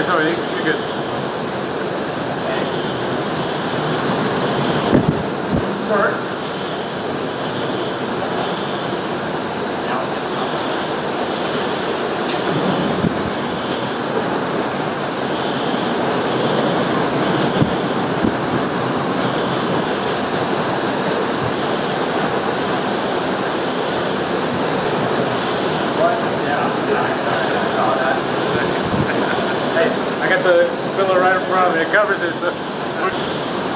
no, you, you're good. Start. Hey, I got the filler right in front of me. It covers it. So.